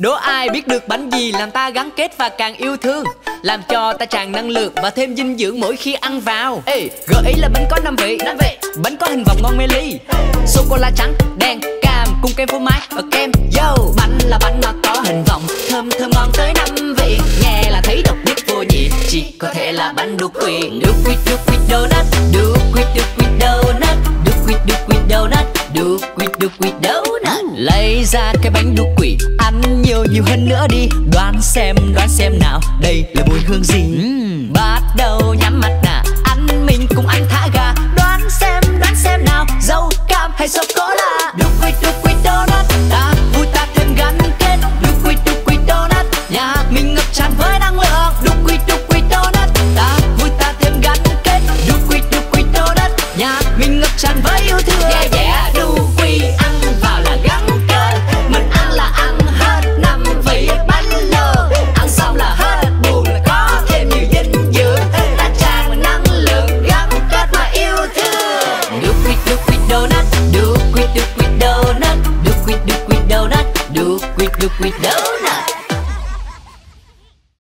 Đố ai biết được bánh gì làm ta gắn kết và càng yêu thương? Làm cho ta tràn năng lượng và thêm dinh dưỡng mỗi khi ăn vào. Ê, gợi ý là bánh có năm vị. Năm vị. Bánh có hình vòng ngon mê ly. Sô-cô-la trắng, đen, cam cùng kem phô mai và kem. Yo, bánh là bánh mà có hình vòng. Thơm thơm ngon tới năm vị. Nghe là thấy độc nhất vô nhị. Chỉ có thể là bánh đu quỵt Đu quỵt, đu quỵt donut. Đu quỵt, đu quỵt donut. Đu quỵt, đu quỵt donut. Đu quỵt, đu quỵt donut lấy ra cái bánh đu quỷ ăn nhiều nhiều hơn nữa đi. Đoán xem đoán xem nào đây là mùi hương gì? Mm. bắt đầu nhắm mặt nà ăn mình cùng ăn thả gà. Đoán xem đoán xem nào dâu cam hay sô cô la đu quỷ đu quỷ donut ta vui ta thêm gắn kết. Đu quỷ đu quỷ donut nhà mình ngập tràn với năng lượng. Đu quỷ đu quỷ donut ta vui ta thêm gắn kết. Đu quỷ đu quỷ donut nhà mình ngập tràn với yêu thương. Yeah, yeah. We know